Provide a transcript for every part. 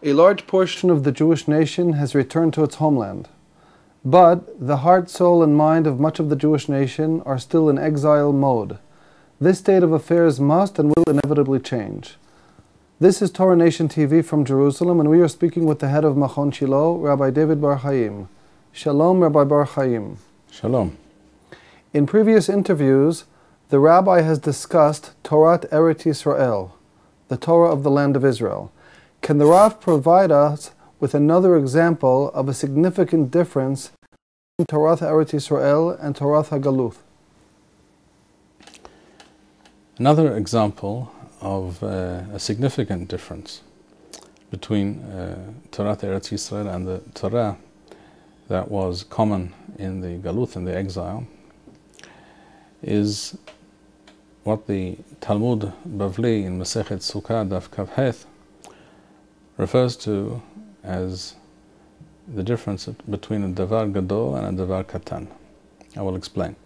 A large portion of the Jewish nation has returned to its homeland. But the heart, soul, and mind of much of the Jewish nation are still in exile mode. This state of affairs must and will inevitably change. This is Torah Nation TV from Jerusalem, and we are speaking with the head of Machon Shilo, Rabbi David Bar Chaim. Shalom, Rabbi Bar Chaim. Shalom. In previous interviews, the rabbi has discussed Torah Eretz Yisrael, the Torah of the land of Israel. Can the Rav provide us with another example of a significant difference between Torah Eretz Yisrael and Torah HaGaluth? Another example of uh, a significant difference between uh, Torah Eretz Yisrael and the Torah that was common in the Galuth, in the exile, is what the Talmud Bavli in Masechet Sukkah Daf Kavheth refers to as the difference between a davar gadol and a davar katan. I will explain.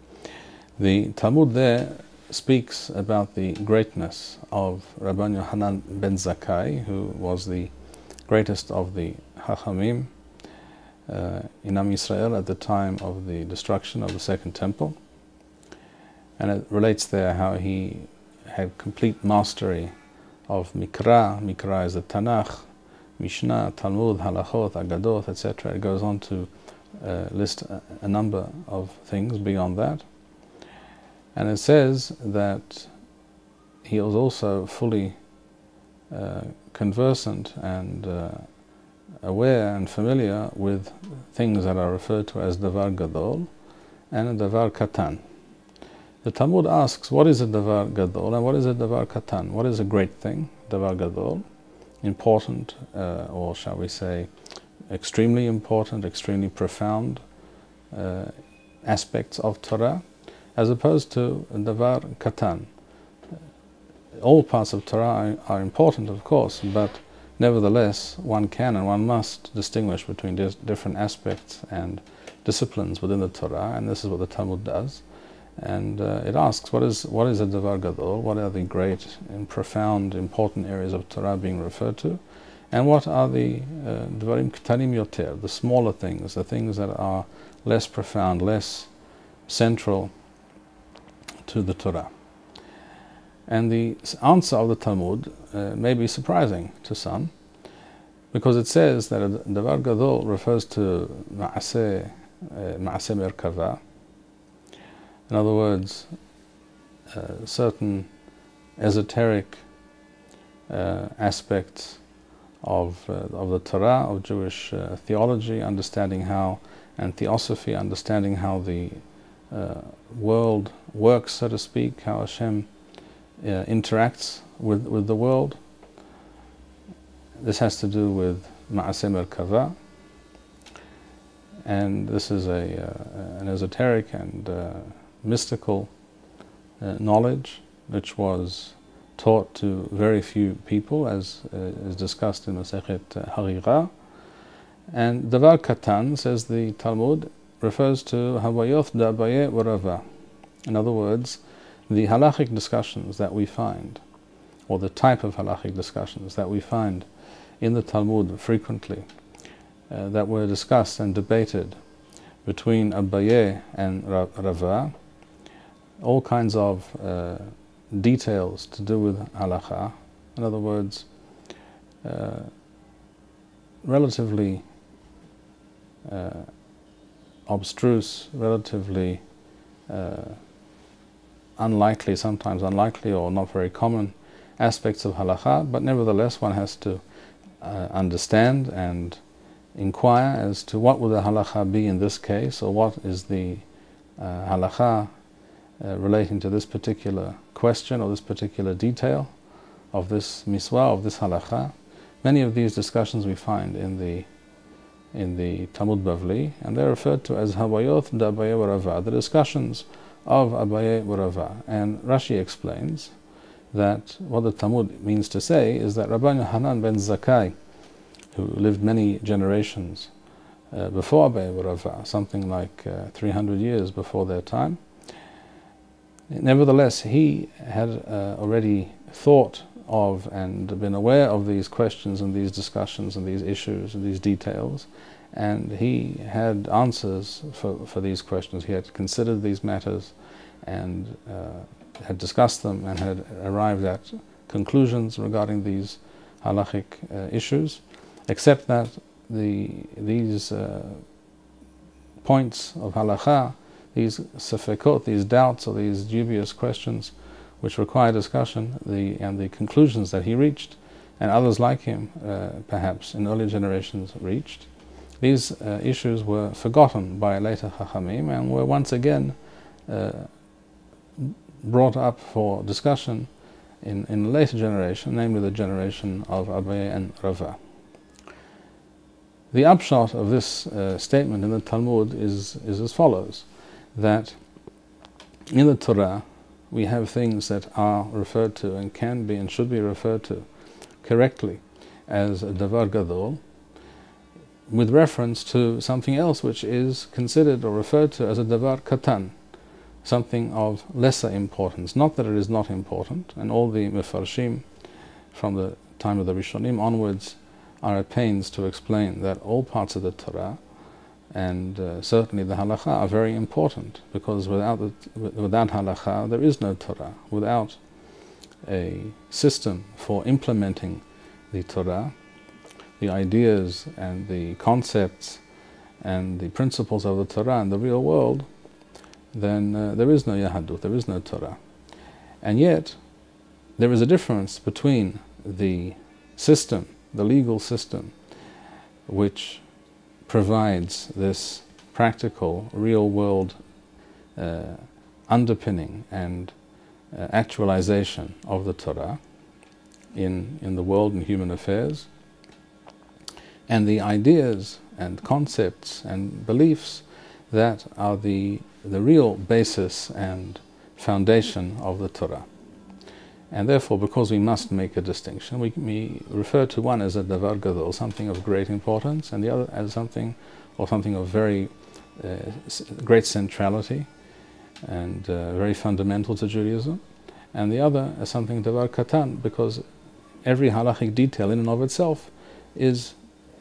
The Talmud there speaks about the greatness of Rabban Yohanan ben Zakkai, who was the greatest of the Hachamim uh, in Am Yisrael at the time of the destruction of the Second Temple. And it relates there how he had complete mastery of Mikra. Mikra is the Tanakh, Mishnah, Talmud, Halachot, Agadoth, etc. It goes on to uh, list a, a, number of things beyond that. And it says that he was also fully uh, conversant and uh, aware and familiar with things that are referred to as Davar Gadol and Davar Katan. The Talmud asks, what is a Davar Gadol and what is a Davar Katan? What is a great thing, Davar Gadol? Important, uh, or shall we say, extremely important, extremely profound uh, aspects of Torah, as opposed to Davar Katan. All parts of Torah are, are, important, of course, but nevertheless, one can and one must distinguish between different aspects and disciplines within the Torah, and this is what the Talmud does. And uh, it asks, what is, what is a Davar Gadol? What are the great and profound, important areas of Torah being referred to? And what are the uh, Ktanim Yoter, the smaller things, the things that are less profound, less central to the Torah? And the answer of the Talmud uh, may be surprising to some, because it says that a Davar Gadol refers to Ma'aseh, uh, Ma'aseh Merkava, in other words, uh, certain esoteric uh, aspects of, uh, of the Torah, of Jewish uh, theology, understanding how, and theosophy, understanding how the uh, world works, so to speak, how Hashem uh, interacts with, with the world. This has to do with Ma'aseh Merkava, and this is a, an esoteric and mystical uh, knowledge which was taught to very few people as uh, is discussed in Masechet Hagigah. And Davar Katan, says the Talmud, refers to Havayoth Dabaye Warava. In other words, the halachic discussions that we find, or the type of halachic discussions that we find in the Talmud frequently, uh, that were discussed and debated between Abaye and Rava, all kinds of uh, details to do with halacha. In other words, uh, relatively uh, obstruse, relatively uh, unlikely, sometimes unlikely or not very common aspects of halacha, but nevertheless one has to uh, understand and inquire as to what would the halacha be in this case, or what is the uh, halacha uh, relating to this particular question or this particular detail of this miswa, of this halakha. Many of these discussions we find in the in the Talmud Bavli, and they're referred to as Hawayoth Abaye Rava, the discussions of Abaye Rava. And Rashi explains that what the Talmud means to say is that Rabban Yohanan ben Zakkai, who lived many generations uh, before Abaye Rava, something like uh, 300 years before their time, Nevertheless, he had uh, already thought of and been aware of these questions and these discussions and these issues and these details. And he had answers for, for these questions. He had considered these matters and uh, had discussed them and had arrived at conclusions regarding these halachic uh, issues, except that the, these uh, points of halakha, these safekot, these doubts or these dubious questions, which require discussion, the, and the conclusions that he reached, and others like him, uh, perhaps in earlier generations, reached, these uh, issues were forgotten by later Chachamim and were once again uh, brought up for discussion in, in later generation, namely the generation of Abaye and Rava. The upshot of this uh, statement in the Talmud is, is as follows that in the Torah we have things that are referred to and can be and should be referred to correctly as a davar gadol, with reference to something else which is considered or referred to as a davar katan, something of lesser importance. Not that it is not important, and all the mefarshim from the time of the Rishonim onwards are at pains to explain that all parts of the Torah and uh, certainly the halakha are very important because without, the, without halakha there is no Torah. Without a system for implementing the Torah, the ideas and the concepts and the principles of the Torah in the real world, then uh, there is no Yahadut, there is no Torah. And yet, there is a difference between the system the legal system which provides this practical, real world uh, underpinning and uh, actualization of the Torah in, in the world and human affairs, and the ideas and concepts and beliefs that are the, the real basis and foundation of the Torah. And therefore, because we must make a distinction, we, we refer to one as a davar gadol, something of great importance, and the other as something, or something of very uh, great centrality and uh, very fundamental to Judaism, and the other as something davar katan, because every halachic detail in and of itself is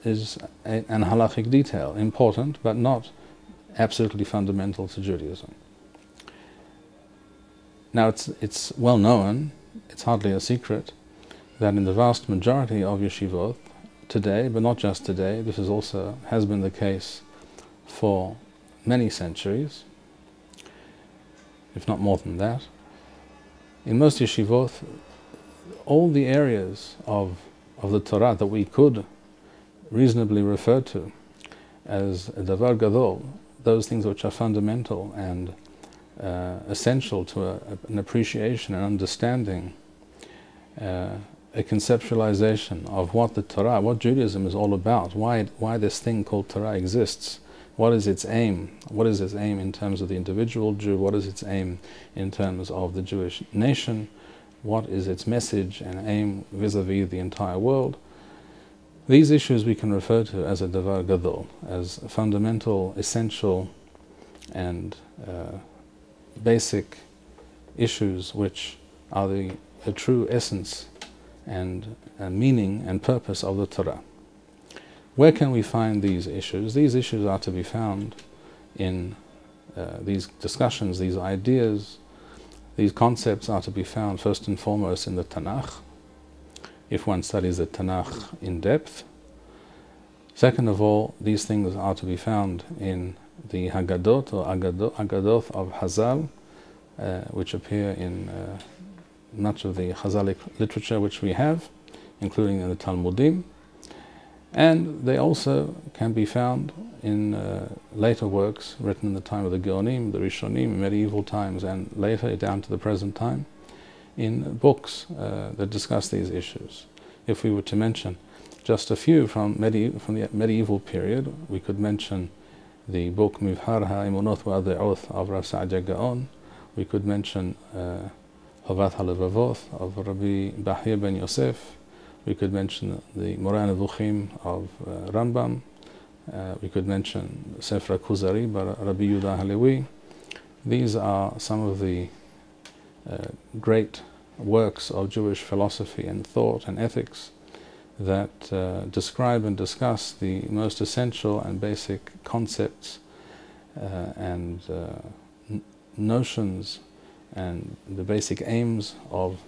is a, an halachic detail, important but not absolutely fundamental to Judaism. Now, it's it's well known it's hardly a secret that in the vast majority of yeshivot today, but not just today, this is also has been the case for many centuries, if not more than that. In most yeshivot, all the areas of, of the Torah that we could reasonably refer to as davar gadol, those things which are fundamental and uh, essential to a, an appreciation and understanding uh, a conceptualization of what the Torah, what Judaism is all about, why, why this thing called Torah exists, what is its aim, what is its aim in terms of the individual Jew, what is its aim in terms of the Jewish nation, what is its message and aim vis-a-vis the entire world. These issues we can refer to as a davar gadol, as fundamental, essential, and uh, basic issues which are the the true essence and uh, meaning and purpose of the Torah. Where can we find these issues? These issues are to be found in uh, these discussions, these ideas, these concepts are to be found first and foremost in the Tanakh, if one studies the Tanakh in depth. Second of all, these things are to be found in the Haggadot or Aggadot of Hazal, uh, which appear in uh, much of the Chazalic literature which we have, including in the Talmudim, and they also can be found in uh, later works written in the time of the Geonim, the Rishonim, medieval times, and later down to the present time, in books uh, that discuss these issues. If we were to mention just a few from, from the medieval period, we could mention the book Mivhar HaImunot Va'ade'oth of Rav Saadia Gaon. We could mention uh, HaLevavot of Rabbi Bahya ben Yosef. We could mention the Moreh Nevuchim of uh, Rambam. Uh, we could mention Sefer Kuzari by Rabbi Yudah Halevi. These are some of the uh, great works of Jewish philosophy and thought and ethics that uh, describe and discuss the most essential and basic concepts uh, and uh, notions and the basic aims of,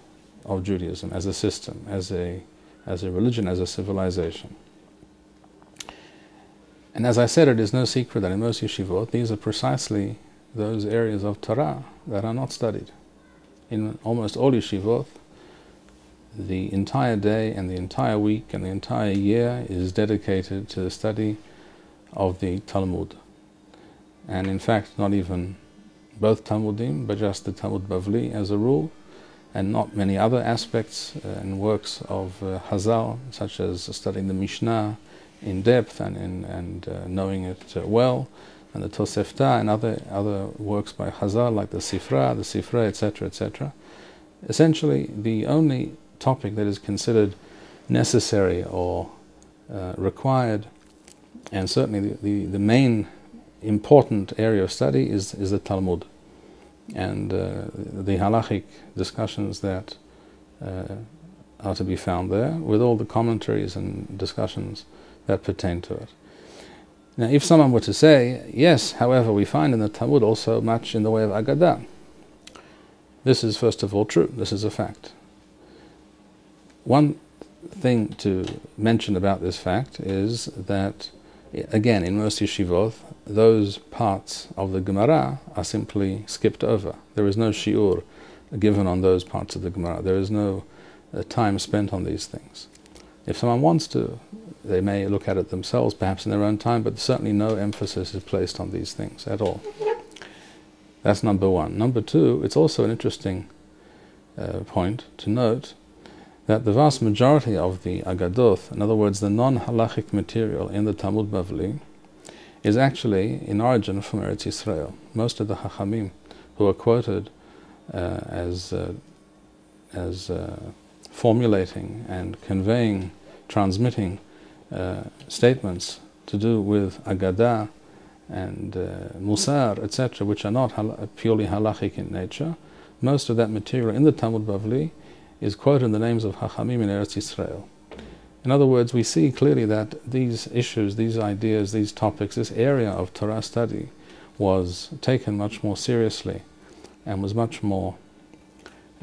of Judaism as a system, as a, as a religion, as a civilization. And as I said, it is no secret that in most yeshivot, these are precisely those areas of Torah that are not studied. In almost all yeshivot, the entire day and the entire week and the entire year is dedicated to the study of the Talmud. And in fact, not even both Talmudim, but just the Talmud Bavli as a rule, and not many other aspects uh, and works of uh, Hazal, such as studying the Mishnah in depth and, in, and uh, knowing it uh, well, and the Tosefta and other, other works by Hazal, like the Sifra, the Sifra, etc., etc. Essentially, the only topic that is considered necessary or uh, required, and certainly the, the, the, main important area of study is, is the Talmud and uh, the halachic discussions that uh, are to be found there, with all the commentaries and discussions that pertain to it. Now, if someone were to say, yes, however, we find in the Talmud also much in the way of Agadah, this is first of all true, this is a fact. One thing to mention about this fact is that, again, in most yeshivot, those parts of the Gemara are simply skipped over. There is no shiur given on those parts of the Gemara. There is no uh, time spent on these things. If someone wants to, they may look at it themselves, perhaps in their own time, but certainly no emphasis is placed on these things at all. That's number one. Number two, it's also an interesting uh, point to note that the vast majority of the Agadoth, in other words, the non halachic material in the Talmud Bavli, is actually in origin from Eretz Yisrael. Most of the Hachamim who are quoted uh, as, uh, as uh, formulating and conveying, transmitting uh, statements to do with Agadah and uh, Musar, etc., which are not hal- purely halachic in nature, most of that material in the Talmud Bavli is quoted in the names of Hachamim in Eretz Yisrael. In other words, we see clearly that these issues, these ideas, these topics, this area of Torah study was taken much more seriously and was much more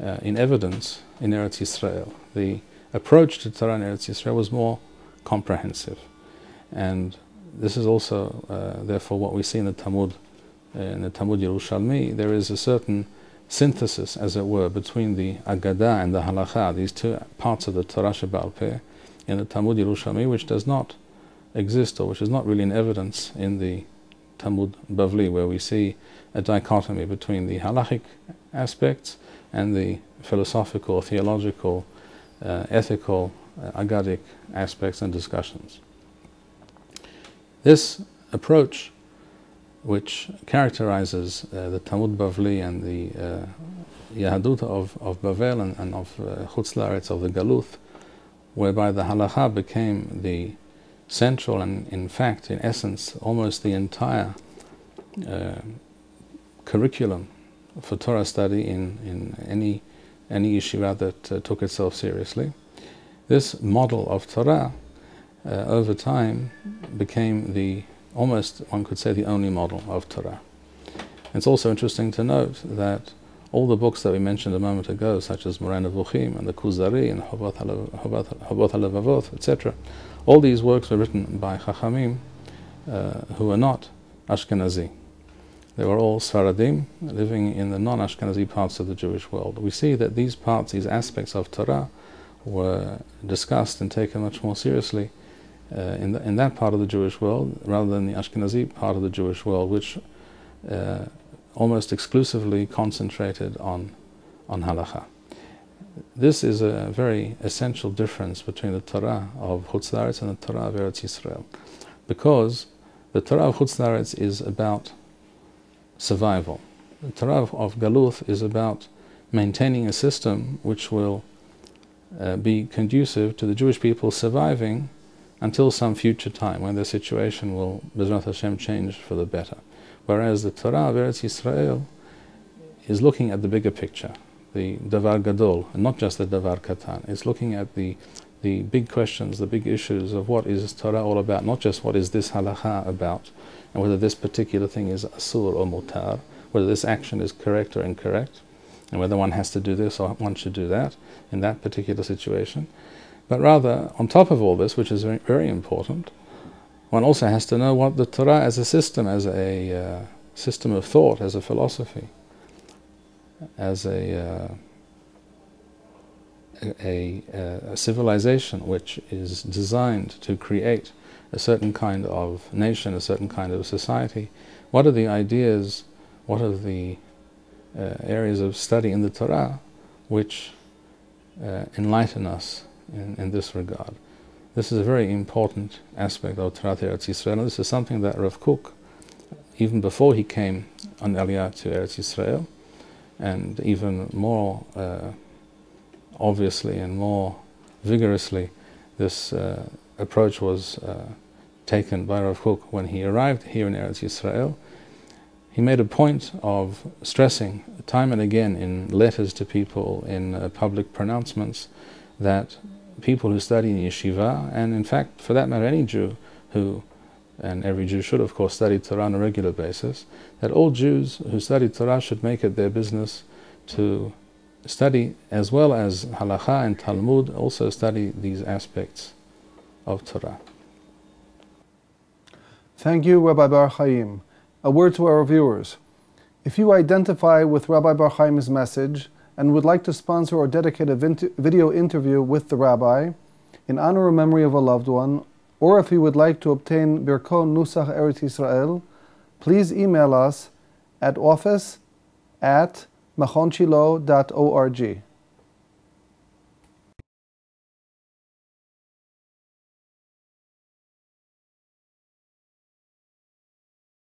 uh, in evidence in Eretz Yisrael. The approach to Torah in Eretz Yisrael was more comprehensive. And this is also, uh, therefore, what we see in the Talmud, uh, in the Talmud Yerushalmi. There is a certain synthesis, as it were, between the Agadah and the Halacha, these two parts of the Torah Shebal Peh, in the Talmud Yerushalmi, which does not exist or which is not really in evidence in the Talmud Bavli, where we see a dichotomy between the halachic aspects and the philosophical, theological, uh, ethical, uh, agadic aspects and discussions. This approach which characterizes uh, the Talmud Bavli and the uh, Yahadut of, of Bavel and, and of uh, of the Galuth, whereby the halacha became the central and, in fact, in essence, almost the entire uh, curriculum for Torah study in, in any, any yeshiva that uh, took itself seriously. This model of Torah, uh, over time, became the almost, one could say, the only model of Torah. It's also interesting to note that all the books that we mentioned a moment ago, such as Moreh Nevuchim and the Kuzari and Chovot HaLevavot, etc., all these works were written by Chachamim uh, who were not Ashkenazi. They were all Sfaradim, living in the non-Ashkenazi parts of the Jewish world. We see that these parts, these aspects of Torah, were discussed and taken much more seriously uh, in, the, in that part of the Jewish world rather than the Ashkenazi part of the Jewish world, which uh, almost exclusively concentrated on, on halacha. This is a very essential difference between the Torah of Chutz and the Torah of Eretz Yisrael, because the Torah of Chutz is about survival. The Torah of, of Galuth is about maintaining a system which will uh, be conducive to the Jewish people surviving until some future time when the situation will, Bezrat Hashem, change for the better. Whereas the Torah of Eretz Yisrael is looking at the bigger picture. the Davar Gadol, and not just the Davar Katan. It's looking at the the big questions, the big issues of what is Torah all about, not just what is this halacha about, and whether this particular thing is asur or mutar, whether this action is correct or incorrect, and whether one has to do this or one should do that in that particular situation. But rather, on top of all this, which is very, very important, one also has to know what the Torah as a system, as a uh, system of thought, as a philosophy, as a uh, a, a, civilization which is designed to create a certain kind of nation, a certain kind of society. What are the ideas, what are the uh, areas of study in the Torah which uh, enlighten us in, in, this regard? This is a very important aspect of Torah Eretz Yisrael. This is something that Rav Kook, even before he came on Aliyah to Eretz Yisrael, and even more uh, obviously and more vigorously this uh, approach was uh, taken by Rav Kook when he arrived here in Eretz Yisrael. He made a point of stressing time and again in letters to people, in uh, public pronouncements, that people who study in yeshiva, and in fact, for that matter, any Jew who, and every Jew should of course study Torah on a regular basis, that all Jews who study Torah should make it their business to study as well as halacha and Talmud, also study these aspects of Torah. Thank you, Rabbi Bar Chaim. A word to our viewers. If you identify with Rabbi Bar Chaim's message and would like to sponsor or dedicate a video interview with the rabbi in honor or memory of a loved one, or if you would like to obtain Birkon Nusach Eretz Israel, please email us at office at machonshilo.org.